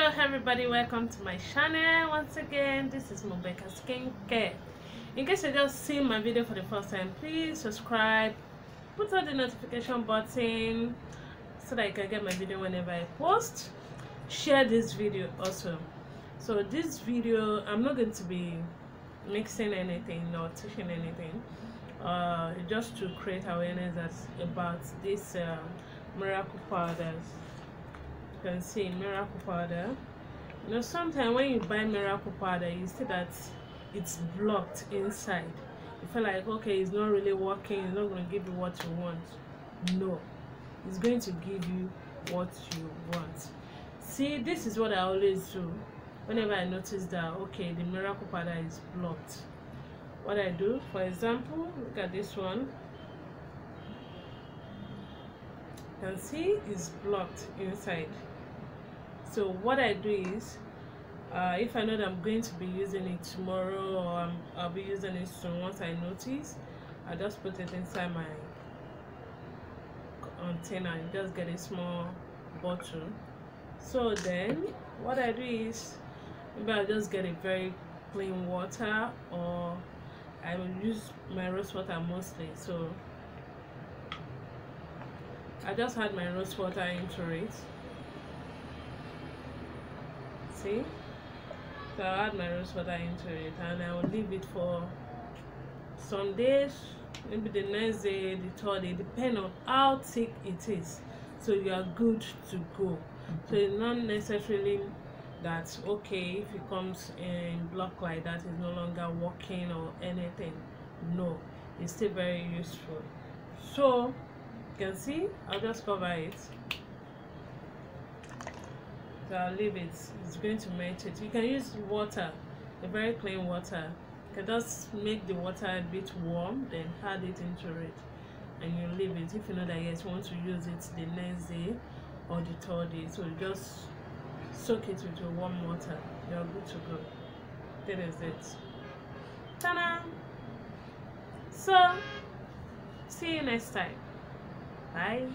hello everybody. Welcome to my channel. Once again this is Mobecca skincare in case you just see my video for the first time please subscribe put on the notification button so that you can get my video whenever i post. Share this video also. So this video i'm not going to be mixing anything or teaching anything. Uh just to create awareness about this uh, miracle powders you can see miracle powder. You know sometimes when you buy miracle powder you see that it's blocked inside. You feel like okay it's not really working it's not going to give you what you want. No. It's going to give you what you want. See this is what i always do whenever i notice that okay the miracle powder is blocked. What i do for example look at this one. You can see it's blocked inside so what i do is uh, if i know that i'm going to be using it tomorrow or i i'll be using it soon once i notice i just put it inside my container and just get a small bottle. So then what i do is maybe i'll just get a very clean water or i will use my rose water mostly. So i just add my rose water into it see? So I'll add my rose water into it and I will leave it for some days maybe the next day the third day depending on how thick it is. So you are good to go. So it's not necessarily that okay if it comes in block like that it's no longer working or anything. No it's still very useful. So you can see i'll just cover it I'll leave it. It's going to melt it. You can use water a very clean water. You can just make the water a bit warm then add it into it and you leave it. If you know that yes you want to use it the next day or the third day so just soak it with your warm water. You're good to go. That is it. Ta-da! so see you next time. Bye